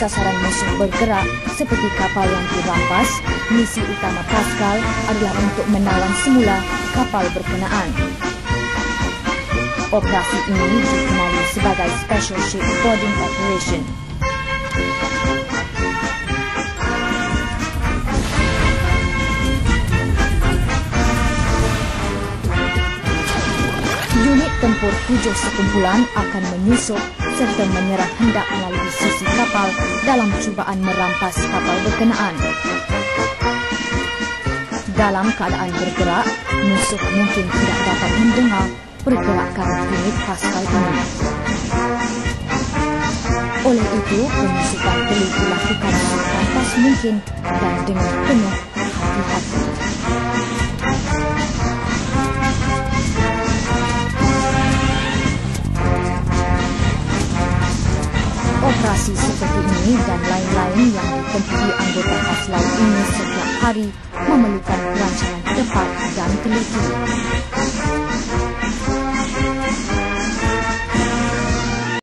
sasaran musuh bergerak seperti kapal yang dirampas, misi utama Pascal adalah untuk menawan semula kapal berkenaan. Operasi ini dikenali sebagai Special Ship Boarding Operation. Unit tempur tujuh sekumpulan akan menyusup serta menyerah hendak melalui sisi dalam cubaan merampas kapal berkenaan. Dalam keadaan bergerak, musuh mungkin tidak dapat mendengar pergerakan unit Pascal ini. Oleh itu, penyusupan perlu dilakukan sepantas mungkin dan dengan penuh hati-hati. Operasi seperti ini dan lain-lain yang ditempuhi anggota khas laut ini setiap hari memerlukan perancangan tepat dan teliti.